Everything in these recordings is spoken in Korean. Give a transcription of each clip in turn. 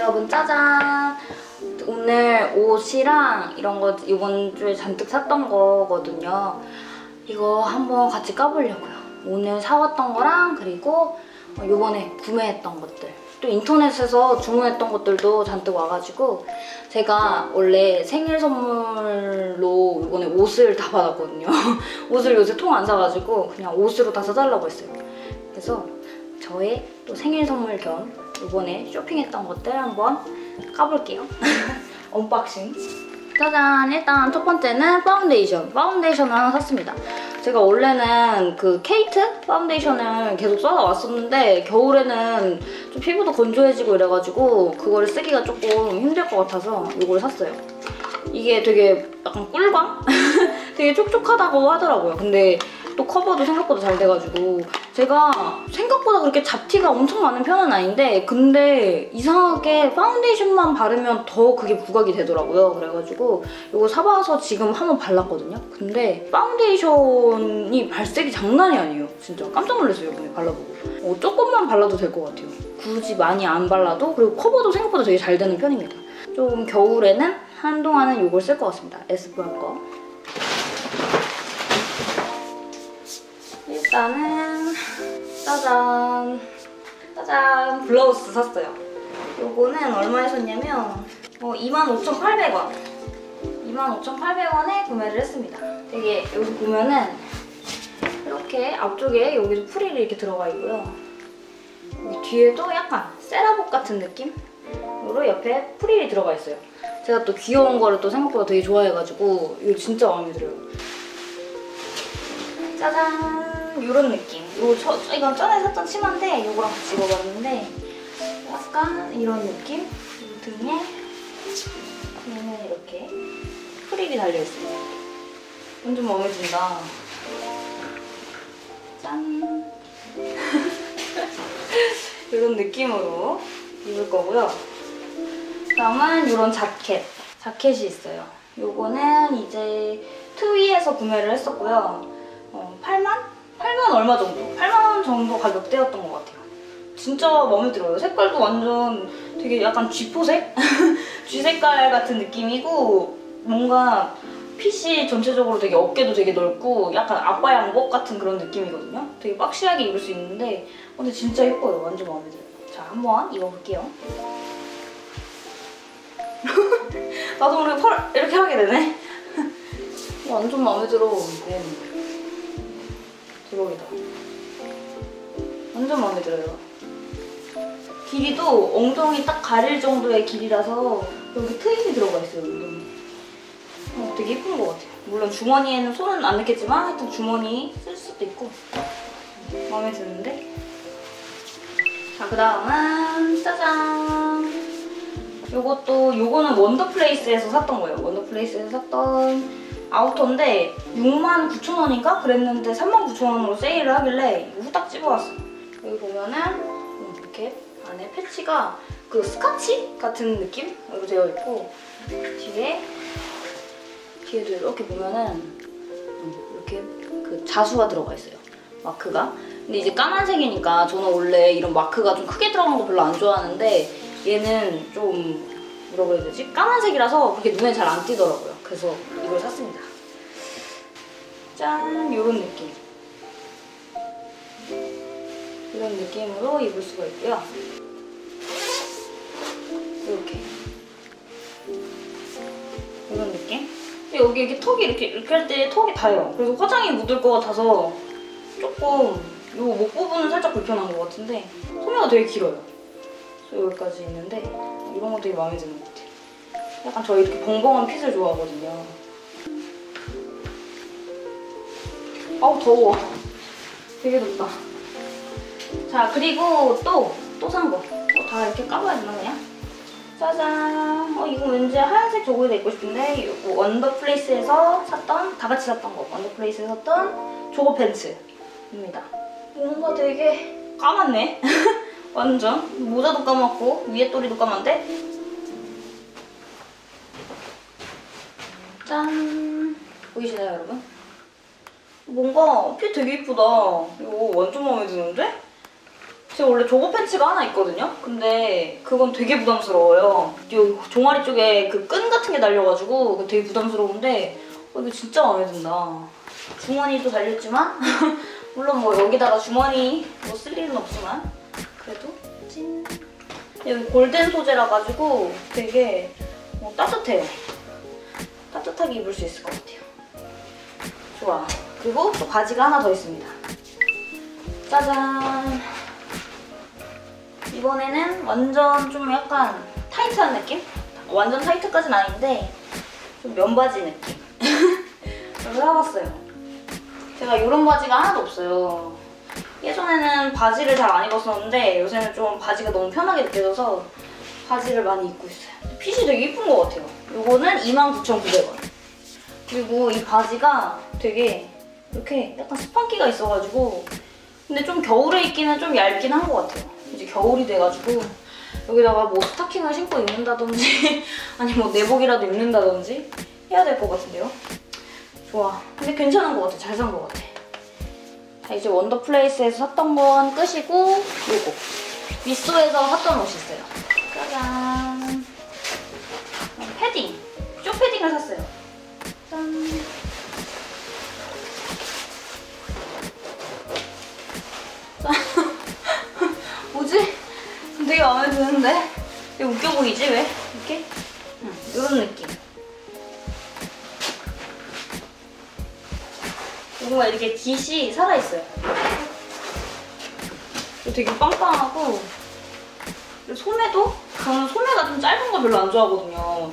여러분 짜잔! 오늘 옷이랑 이런 거 이번 주에 잔뜩 샀던 거거든요. 이거 한번 같이 까보려고요. 오늘 사왔던 거랑 그리고 요번에 구매했던 것들 또 인터넷에서 주문했던 것들도 잔뜩 와가지고 제가 원래 생일 선물로 이번에 옷을 다 받았거든요. 옷을 요새 통 안 사가지고 그냥 옷으로 다 사달라고 했어요. 그래서 저의 또 생일 선물 겸 이번에 쇼핑했던 것들 한번 까볼게요. Unboxing. 짜잔! 일단 첫 번째는 파운데이션. 파운데이션을 하나 샀습니다. 제가 원래는 그 케이트 파운데이션을 계속 써왔었는데 겨울에는 좀 피부도 건조해지고 이래가지고 그거를 쓰기가 조금 힘들 것 같아서 이걸 샀어요. 이게 되게 약간 꿀광? 되게 촉촉하다고 하더라고요. 근데 또 커버도 생각보다 잘 돼가지고 제가 생각보다 그렇게 잡티가 엄청 많은 편은 아닌데 근데 이상하게 파운데이션만 바르면 더 그게 부각이 되더라고요. 그래가지고 이거 사봐서 지금 한번 발랐거든요. 근데 파운데이션이 발색이 장난이 아니에요. 진짜 깜짝 놀랐어요. 이번에 발라보고. 어, 조금만 발라도 될 것 같아요. 굳이 많이 안 발라도 그리고 커버도 생각보다 되게 잘 되는 편입니다. 좀 겨울에는 한동안은 이걸 쓸 것 같습니다. 에스쁘아 거. 일단은 짜잔. 짜잔. 블라우스 샀어요. 요거는 얼마에 샀냐면 어, 25,800원. 25,800원에 구매를 했습니다. 되게 여기 보면은 이렇게 앞쪽에 여기도 프릴이 이렇게 들어가 있고요. 뒤에도 약간 세라복 같은 느낌 으로 옆에 프릴이 들어가 있어요. 제가 또 귀여운 거를 또 생각보다 되게 좋아해가지고 이거 진짜 마음에 들어요. 짜잔 이런 느낌. 요 저, 이건 전에 샀던 치마인데 이거랑 같이 입어봤는데 약간 이런 느낌? 이 등에 얘는 이렇게 프릴이 달려있어요. 완전 마음에 든다. 짠. 이런 느낌으로 입을 거고요. 다음은 이런 자켓. 자켓이 있어요. 요거는 이제 트위에서 구매를 했었고요. 어, 8만? 8만 얼마 정도? 8만 원 정도 가격대였던 것 같아요. 진짜 마음에 들어요. 색깔도 완전 되게 약간 쥐포색? 쥐 색깔 같은 느낌이고 뭔가 핏이 전체적으로 되게 어깨도 되게 넓고 약간 아빠 양복 같은 그런 느낌이거든요. 되게 박시하게 입을 수 있는데 근데 진짜 예뻐요. 완전 마음에 들어요. 자, 한번 입어볼게요. 나도 오늘 펄 이렇게 하게 되네. 완전 마음에 들어. 네. 대박이다. 완전 마음에 들어요. 길이도 엉덩이 딱 가릴 정도의 길이라서 여기 트임이 들어가 있어요, 엉덩이. 어, 되게 예쁜 것 같아요. 물론 주머니에는 손은 안 넣겠지만 하여튼 주머니 쓸 수도 있고 마음에 드는데 자, 그 다음은 짜잔! 요것도 요거는 원더플레이스에서 샀던 거예요. 원더플레이스에서 샀던 outer인데 69,000원인가? 그랬는데 39,000원으로 세일을 하길래 이거 후딱 집어왔어요. 여기 보면은 이렇게 안에 패치가 그 스카치 같은 느낌으로 되어 있고 뒤에 뒤에도 이렇게 보면은 이렇게 그 자수가 들어가 있어요. 마크가. 근데 이제 까만색이니까 저는 원래 이런 마크가 좀 크게 들어간 거 별로 안 좋아하는데 얘는 좀 뭐라고 해야 되지? 까만색이라서 그렇게 눈에 잘 안 띄더라고요. 그래서 이걸 샀습니다. 짠! 이런 느낌. 이런 느낌으로 입을 수가 있고요. 이렇게. 이런 느낌? 근데 여기 이렇게 턱이 이렇게, 이렇게 할 때 턱이 닿아요. 그래서 화장이 묻을 것 같아서 조금 이 목 부분은 살짝 불편한 것 같은데 소매가 되게 길어요. 여기까지 있는데 이런 거 되게 마음에 드는 것 같아요. 약간 저 이렇게 벙벙한 핏을 좋아하거든요. 아우 더워. 되게 덥다. 자 그리고 또 또 산 거. 어, 다 이렇게 까봐야 되나 그냥? 짜잔. 어 이거 왠지 하얀색 저고리도 입고 싶은데 이거 원더플레이스에서 샀던 다 같이 샀던 거. 원더플레이스에서 샀던 jogger 팬츠입니다. 뭔가 되게 까맣네. 완전 모자도 까맣고 위에 또리도 까만데 짠 보이시나요 여러분? 뭔가 fit 되게 이쁘다 이거 완전 마음에 드는데? 제가 원래 조거 팬츠가 하나 있거든요? 근데 그건 되게 부담스러워요. 요 종아리 쪽에 그 끈 같은 게 달려가지고 되게 부담스러운데 어, 이거 진짜 마음에 든다. 주머니도 달렸지만 물론 뭐 여기다가 주머니 뭐 쓸 일은 없지만 그래도 찐 여기 골덴 소재라 가지고 되게 뭐 따뜻해요. 따뜻하게 입을 수 있을 것 같아요. 좋아. 그리고 또 바지가 하나 더 있습니다. 짜잔. 이번에는 완전 좀 약간 타이트한 느낌? 완전 타이트까지는 아닌데 좀 면바지 느낌. 그래서 사봤어요. 제가 이런 바지가 하나도 없어요. 예전에는 바지를 잘 안 입었었는데 요새는 좀 바지가 너무 편하게 느껴져서 바지를 많이 입고 있어요. 핏이 되게 이쁜 것 같아요. 이거는 29,900원. 그리고 이 바지가 되게 이렇게 약간 스판기가 있어가지고 근데 좀 겨울에 입기는 좀 얇긴 한 것 같아요. 이제 겨울이 돼가지고 여기다가 뭐 스타킹을 신고 입는다든지 아니 뭐 내복이라도 입는다든지 해야 될 것 같은데요. 좋아. 근데 괜찮은 것 같아. 잘 산 것 같아. 자 이제 원더플레이스에서 샀던 건 끝이고 요거 미소에서 샀던 옷이 있어요. 짜잔. 쇼 패딩을 샀어요. 짠. 짠. 뭐지? 되게 마음에 드는데? 왜 웃겨 보이지? 왜? 이렇게? 응, 이런 느낌. 뭔가 이렇게 깃이 살아있어요. 되게 빵빵하고 소매도 저는 소매가 좀 짧은 거 별로 안 좋아하거든요.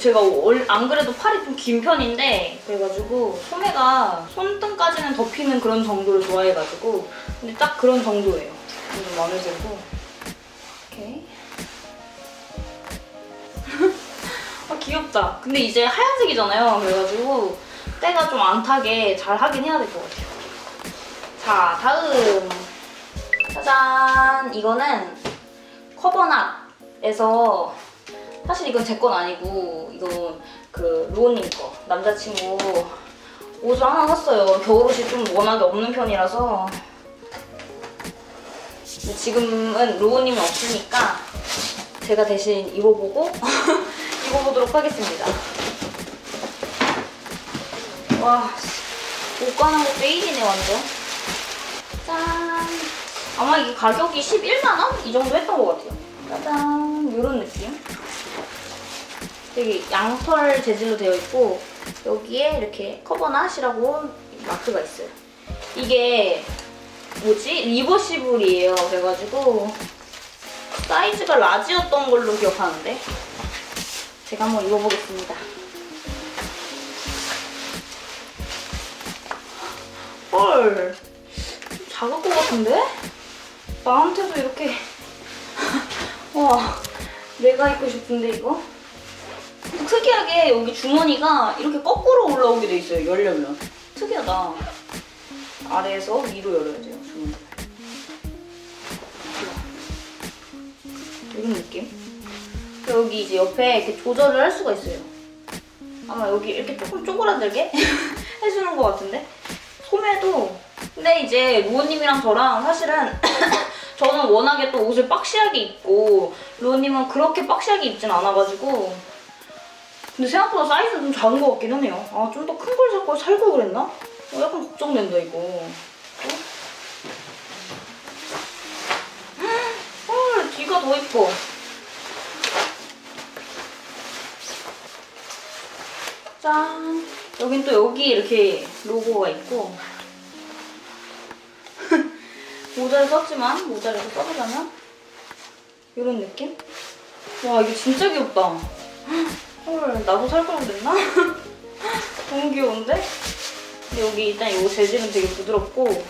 제가 월- 안 그래도 팔이 좀 긴 편인데 그래가지고 소매가 손등까지는 덮이는 그런 정도를 좋아해가지고 근데 딱 그런 정도예요. 좀 마음에 들고 이렇게 아 귀엽다. 근데 이제 하얀색이잖아요. 그래가지고 때가 좀 안 타게 잘 하긴 해야 될 것 같아요. 자 다음 짜잔 이거는 커버낫에서 사실 이건 제 건 아니고 이건 그 로우님 거 남자친구 옷을 하나 샀어요. 겨울옷이 좀 워낙에 없는 편이라서 지금은 로우님은 없으니까 제가 대신 입어보고 입어보도록 하겠습니다. 와, 씨, 옷 가는 것도 일이네 완전. 짠. 아마 이게 가격이 11만원? 이 정도 했던 것 같아요. 짜잔. 이런 느낌. 되게 양털 재질로 되어 있고 여기에 이렇게 커버낫이라고 마크가 있어요. 이게 뭐지? reversible이에요. 그래가지고 사이즈가 large였던 걸로 기억하는데 제가 한번 입어보겠습니다. 헐좀 작을 것 같은데? 나한테도 이렇게 와 내가 입고 싶은데 이거? 특이하게 여기 주머니가 이렇게 거꾸로 올라오게 돼 있어요 열려면. 특이하다. 아래에서 위로 열어야 돼요 주머니. 이런 느낌? 여기 이제 옆에 이렇게 조절을 할 수가 있어요. 아마 여기 이렇게 조금 쪼그라들게? 해주는 것 같은데? 소매도. 근데 이제 루오님이랑 저랑 사실은 저는 워낙에 또 옷을 박시하게 입고 루오님은 그렇게 박시하게 입진 않아가지고 근데 생각보다 사이즈가 좀 작은 것 같긴 하네요. 아 좀 더 큰 걸 살걸 살걸 그랬나? 어, 약간 걱정된다 이거. 헐 뒤가 더 이뻐. 짠. 여긴 또 여기 이렇게 로고가 있고. 모자를 썼지만 모자를 써보자면? 이런 느낌? 와 이게 진짜 귀엽다 헐 나도 살걸 그랬나? 너무 귀여운데? 근데 여기 일단 이 재질은 되게 부드럽고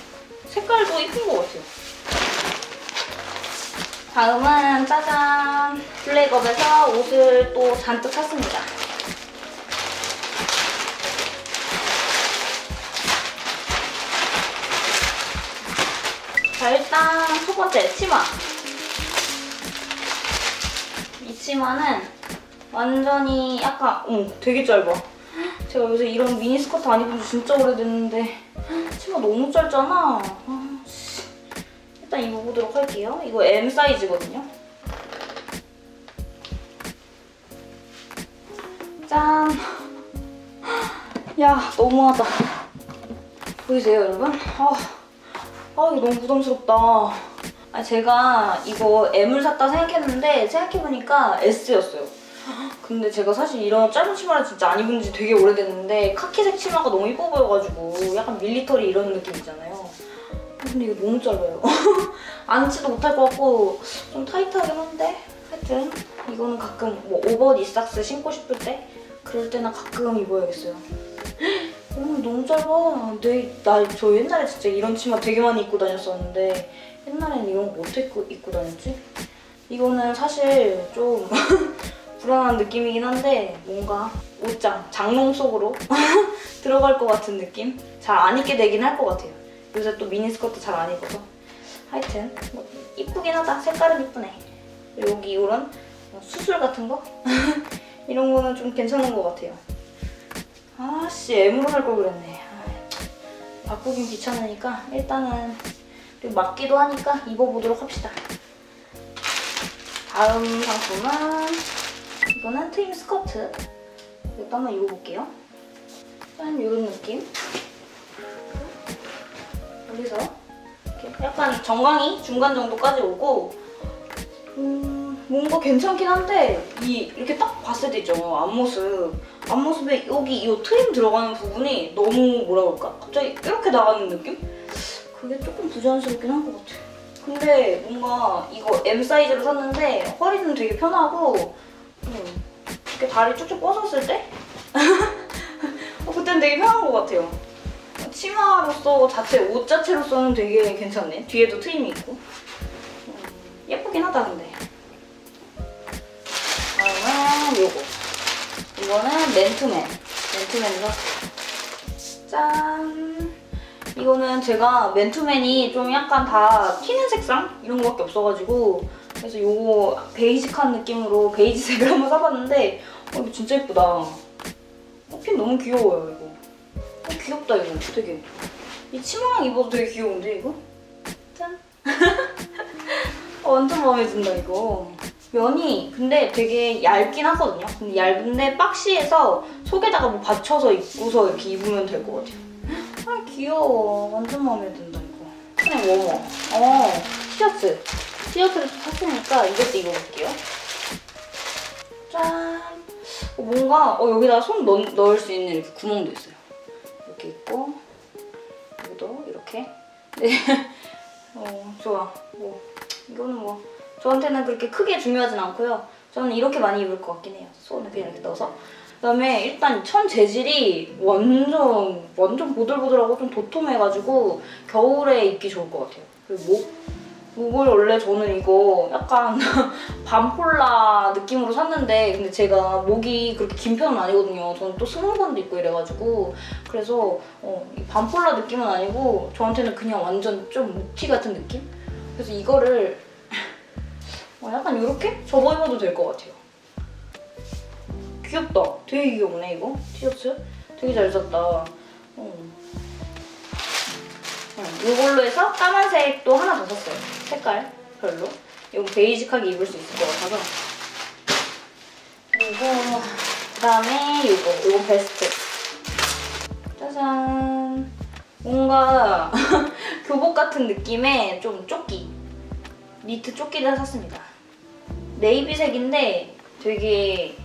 색깔도 이쁜 것 같아요 다음은 짜잔 블랙업에서 옷을 또 잔뜩 샀습니다 자 일단 첫 번째 치마 이 치마는 완전히 약간 어 되게 짧아 제가 요새 이런 미니스커트 안 입은 지 진짜 오래됐는데 치마 너무 짧잖아 아, 씨. 일단 입어보도록 할게요. 이거 M 사이즈거든요. 짠! 야, 너무하다. 보이세요, 여러분? 아, 아 이거 너무 부담스럽다. 아, 제가 이거 M을 샀다 생각했는데 생각해보니까 S였어요. 근데 제가 사실 이런 짧은 치마를 진짜 안 입은 지 되게 오래됐는데 카키색 치마가 너무 이뻐 보여가지고 약간 밀리터리 이런 느낌 있잖아요. 근데 이거 너무 짧아요. 앉지도 못할 것 같고 좀 타이트하긴 한데 하여튼 이거는 가끔 뭐 오버 니삭스 신고 싶을 때 그럴 때나 가끔 입어야겠어요. 오늘 너무 짧아. 내, 나, 저 옛날에 진짜 이런 치마 되게 많이 입고 다녔었는데 옛날에는 이런 거 어떻게 입고, 입고 다녔지? 이거는 사실 좀 불안한 느낌이긴 한데 뭔가 옷장, 장롱 속으로 들어갈 것 같은 느낌? 잘 안 입게 되긴 할 것 같아요. 요새 또 미니스커트 잘 안 입어서 하여튼 뭐 이쁘긴 하다. 색깔은 이쁘네. 여기 이런 수술 같은 거? 이런 거는 좀 괜찮은 것 같아요. 아씨 M으로 할 걸 그랬네. 아, 바꾸긴 귀찮으니까 일단은 그리고 맞기도 하니까 입어보도록 합시다. 다음 상품은 이거는 트임 스커트. 이것도 한번 입어볼게요. 짠 이런 느낌. 여기서 이렇게 약간 정강이 중간 정도까지 오고 음, 뭔가 괜찮긴 한데 이 이렇게 딱 봤을 때 있죠 앞모습 앞모습에 여기 이 트임 들어가는 부분이 너무 뭐라 그럴까 갑자기 이렇게 나가는 느낌? 그게 조금 부자연스럽긴 한 것 같아. 근데 뭔가 이거 M 사이즈로 샀는데 허리는 되게 편하고 음, 이렇게 다리 쭉쭉 뻗었을 때 어, 그땐 되게 편한 것 같아요. 치마로서 자체 옷 자체로서는 되게 괜찮네. 뒤에도 트임이 있고 음, 예쁘긴 하다 근데. 다음은 요거. 이거는 맨투맨. 맨투맨이라 짠. 이거는 제가 맨투맨이 좀 약간 다 튀는 색상 이런 거밖에 없어가지고 그래서 요거 베이직한 느낌으로 베이지색을 한번 사봤는데 어, 이거 진짜 예쁘다. 어, 핀 너무 귀여워요 이거. 어, 귀엽다 이거 되게. 이 치마랑 입어도 되게 귀여운데 이거? 짠. 어, 완전 마음에 든다 이거. 면이 근데 되게 얇긴 하거든요. 근데 얇은데 박시해서 속에다가 뭐 받쳐서 입고서 이렇게 입으면 될 것 같아요. 아 귀여워. 완전 마음에 든다 이거. 그냥 워머. 어 티셔츠. 또 샀으니까 이것도 입어볼게요. 짠. 어, 뭔가 어, 여기다가 손 넣, 넣을 수 있는 이렇게 구멍도 있어요. 이렇게 있고 여기도 이렇게. 네. 어 좋아. 뭐 이거는 뭐 저한테는 그렇게 크게 중요하진 않고요. 저는 이렇게 많이 입을 것 같긴 해요. 손을 그냥 이렇게 넣어서. 그다음에 일단 천 재질이 완전 완전 보들보들하고 좀 도톰해가지고 겨울에 입기 좋을 것 같아요. 그리고 목 목을 원래 저는 이거 약간 반폴라 느낌으로 샀는데 근데 제가 목이 그렇게 긴 편은 아니거든요. 저는 또 스몰건도 입고 이래가지고 그래서 어, 이 반폴라 느낌은 아니고 저한테는 그냥 완전 좀 목티 같은 느낌? 그래서 이거를 어, 약간 이렇게 접어 입어도 될 것 같아요. 귀엽다. 되게 귀엽네 이거 티셔츠. 되게 잘 샀다. 어. 응, 이걸로 해서 까만색도 하나 더 샀어요. 색깔 별로. 이거 베이직하게 입을 수 있을 것 같아서. 그리고 그다음에 이거 이거 베스트. 짜잔. 뭔가 교복 같은 느낌의 좀 조끼. 니트 조끼를 샀습니다. 네이비색인데 되게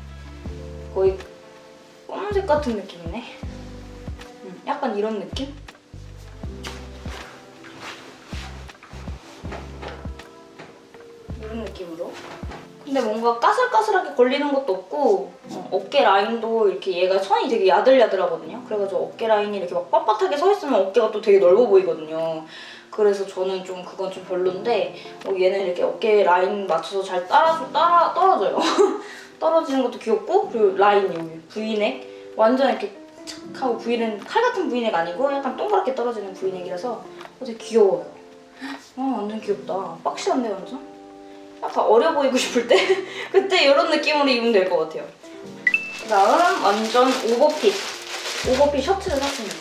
거의 검은색 같은 느낌이네. 음, 약간 이런 느낌? 느낌으로. 근데 뭔가 까슬까슬하게 걸리는 것도 없고 어, 어깨 라인도 이렇게 얘가 선이 되게 야들야들하거든요. 그래가지고 어깨 라인이 이렇게 막 빳빳하게 서 있으면 어깨가 또 되게 넓어 보이거든요. 그래서 저는 좀 그건 좀 별론데 어, 얘는 이렇게 어깨 라인 맞춰서 잘 따라줘 따라 떨어져요. 떨어지는 것도 귀엽고 그리고 라인 여기 V넥 완전 이렇게 착 하고 V는 칼 같은 V넥 아니고 약간 동그랗게 떨어지는 V넥이라서 어, 되게 귀여워요. 어 완전 귀엽다. 박시한데 완전. 약간 어려 보이고 싶을 때 그때 이런 느낌으로 입으면 될 것 같아요. 그다음 완전 오버핏 오버핏 셔츠를 샀습니다.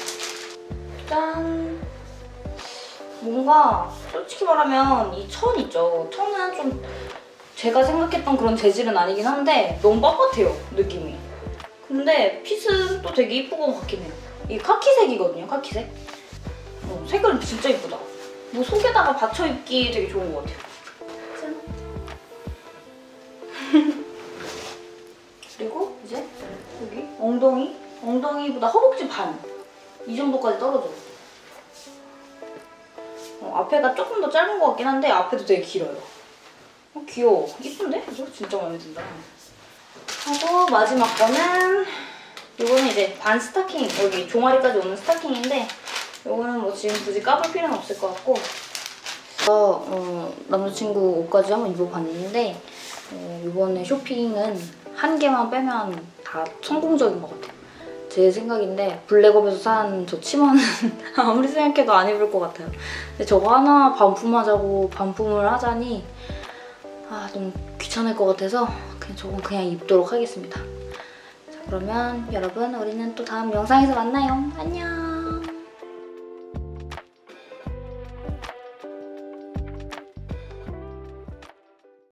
짠. 뭔가 솔직히 말하면 이 천 있죠. 천은 좀 제가 생각했던 그런 재질은 아니긴 한데 너무 뻣뻣해요 느낌이. 근데 핏은 또 되게 것 같긴 해요. 이게 카키색이거든요, 카키색. 어, 색은 진짜 이쁘다. 뭐 속에다가 받쳐 입기 되게 좋은 것 같아요. 엉덩이, 엉덩이보다 허벅지 반. 이 정도까지 떨어져. 어, 앞에가 조금 더 짧은 것 같긴 한데 앞에도 되게 길어요. 어, 귀여워. 이쁜데? 이거 진짜 마음에 든다. 하고 마지막 거는 이거는 이제 반 스타킹 여기 종아리까지 오는 스타킹인데 이거는 뭐 지금 굳이 까볼 필요는 없을 것 같고 어, 어, 남자친구 옷까지 한번 입어봤는데 어, 이번에 쇼핑은 한 개만 빼면 다 성공적인 것 같아요. 제 생각인데 블랙업에서 산 저 치마는 아무리 생각해도 안 입을 것 같아요. 근데 저거 하나 반품하자고 반품을 하자니 아 너무 귀찮을 것 같아서 그냥 저건 그냥 입도록 하겠습니다. 자 그러면 여러분 우리는 또 다음 영상에서 만나요. 안녕.